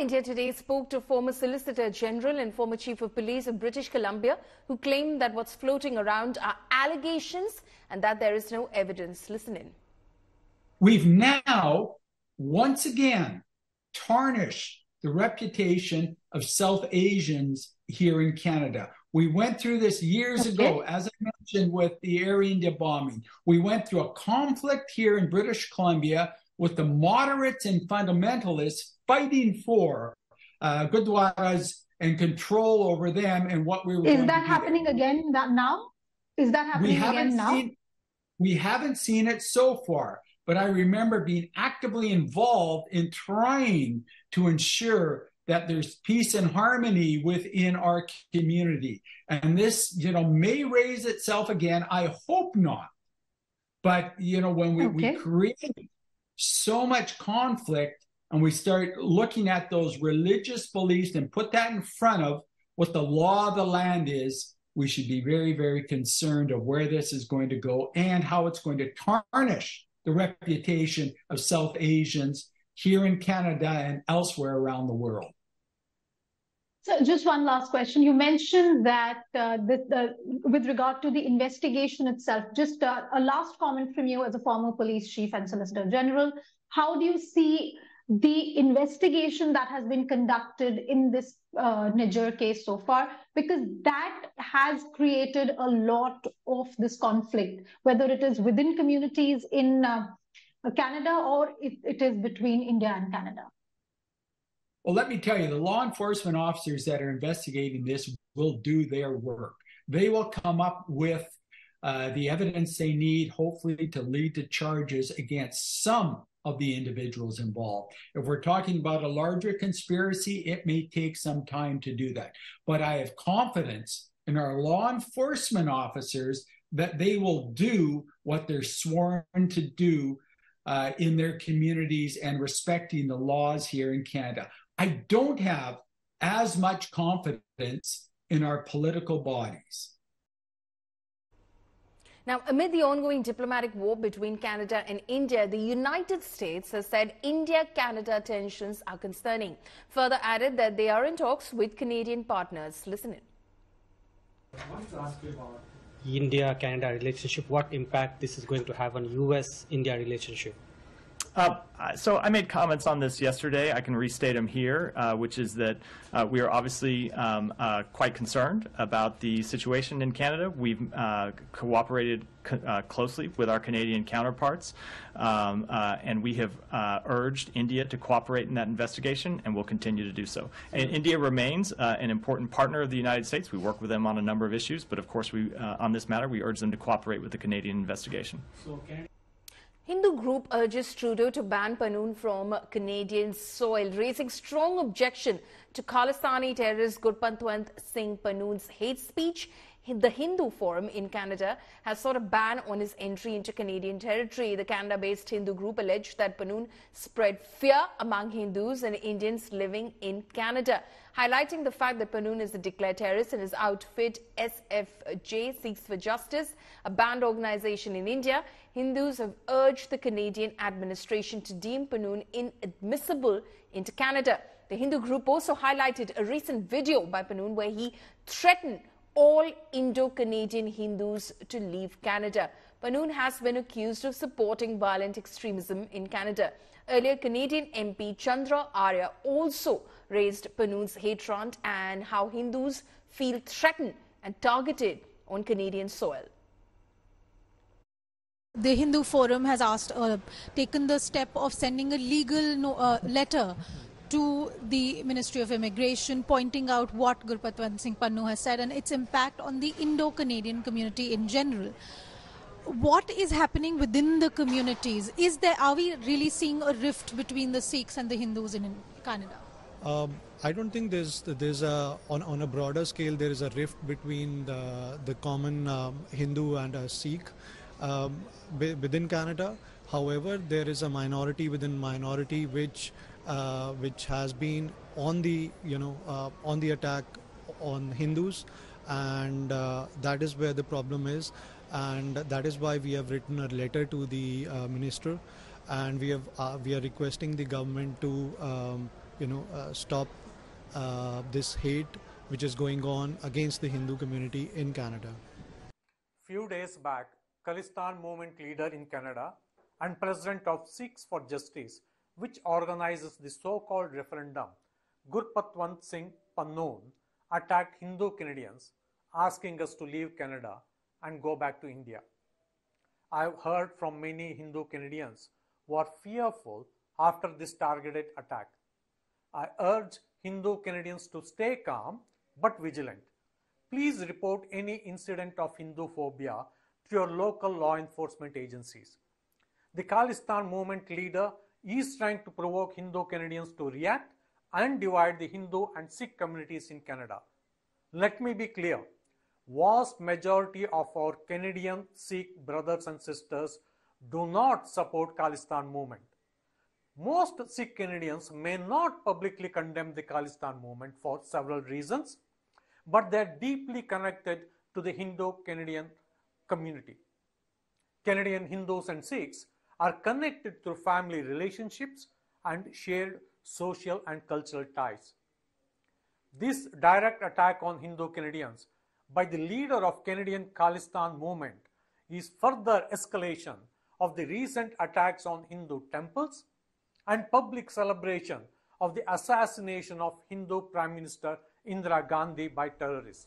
India today spoke to former Solicitor General and former Chief of Police of British Columbia, who claimed that what's floating around are allegations and that there is no evidence. Listen in. We've now, once again, tarnished the reputation of South Asians here in Canada. We went through this years okay. ago, as I mentioned, with the Air India bombing. We went through a conflict here in British Columbia with the moderates and fundamentalists fighting for uh, Gurdwaras and control over them and what we were. Is that happening again that now? Is that happening again now? Seen, we haven't seen it so far, but I remember being actively involved in trying to ensure that there's peace and harmony within our community. And this, you know, may raise itself again. I hope not. But, you know, when we, okay. we create so much conflict and we start looking at those religious beliefs and put that in front of what the law of the land is, we should be very, very concerned of where this is going to go and how it's going to tarnish the reputation of South Asians here in Canada and elsewhere around the world. So, just one last question. You mentioned that uh, the, the, with regard to the investigation itself, just uh, a last comment from you as a former police chief and solicitor general. How do you see the investigation that has been conducted in this uh, Nijjar case so far? Because that has created a lot of this conflict, whether it is within communities in uh, Canada or it, it is between India and Canada. Well, let me tell you, the law enforcement officers that are investigating this will do their work. They will come up with uh, the evidence they need, hopefully, to lead to charges against some of the individuals involved. If we're talking about a larger conspiracy, it may take some time to do that. But I have confidence in our law enforcement officers that they will do what they're sworn to do uh, in their communities and respecting the laws here in Canada. I don't have as much confidence in our political bodies. Now, amid the ongoing diplomatic war between Canada and India, the United States has said India Canada tensions are concerning. Further added that they are in talks with Canadian partners. Listen in. I want to ask you about India Canada relationship, what impact this is going to have on US India relationship? Uh, so I made comments on this yesterday. I can restate them here, uh, which is that uh, we are obviously um, uh, quite concerned about the situation in Canada. We've uh, cooperated co uh, closely with our Canadian counterparts, um, and we have urged India to cooperate in that investigation, and will continue to do so. And India remains an important partner of the United States. We work with them on a number of issues, but of course, we on this matter, we urge them to cooperate with the Canadian investigation. So Hindu group urges Trudeau to ban Pannun from Canadian soil, raising strong objection to Khalistani terrorist Gurpatwant Singh Pannun's hate speech. The Hindu Forum in Canada has sought a ban on his entry into Canadian territory. The Canada-based Hindu group alleged that Pannun spread fear among Hindus and Indians living in Canada, highlighting the fact that Pannun is a declared terrorist and his outfit SFJ Sikhs for Justice, a banned organization in India. Hindus have urged the Canadian administration to deem Pannun inadmissible into Canada. The Hindu group also highlighted a recent video by Pannun where he threatened all Indo-Canadian Hindus to leave Canada. Pannun has been accused of supporting violent extremism in Canada. Earlier, Canadian MP Chandra Arya also raised Pannun's hate rant and how Hindus feel threatened and targeted on Canadian soil. The Hindu Forum has asked, uh, taken the step of sending a legal no, uh, letter to the Ministry of Immigration, pointing out what Gurpatwant Singh Pannu has said and its impact on the Indo-Canadian community in general. What is happening within the communities? Is there are we really seeing a rift between the Sikhs and the Hindus in Canada? Um, I don't think there's there's a on, on a broader scale there is a rift between the the common um, Hindu and a Sikh um, within Canada. However, there is a minority within minority which uh, which has been on the you know uh, on the attack on Hindus, and uh, that is where the problem is, and that is why we have written a letter to the uh, minister, and we have uh, we are requesting the government to um, you know, uh, stop this hate which is going on against the Hindu community in Canada. Few days back, Khalistan movement leader in Canada and president of Sikhs for Justice, which organizes the so-called referendum, Gurpatwant Singh Pannun, attacked Hindu Canadians, asking us to leave Canada and go back to India. I've heard from many Hindu Canadians who are fearful after this targeted attack. I urge Hindu Canadians to stay calm but vigilant. Please report any incident of Hindu phobia to your local law enforcement agencies. The Khalistan movement leader is trying to provoke Hindu Canadians to react and divide the Hindu and Sikh communities in Canada. Let me be clear. Vast majority of our Canadian Sikh brothers and sisters do not support Khalistan movement. Most Sikh Canadians may not publicly condemn the Khalistan movement for several reasons, but they are deeply connected to the Hindu Canadian community. Canadian Hindus and Sikhs are connected through family relationships and shared social and cultural ties. This direct attack on Hindu Canadians by the leader of Canadian Khalistan movement is further escalation of the recent attacks on Hindu temples and public celebration of the assassination of Hindu Prime Minister Indira Gandhi by terrorists.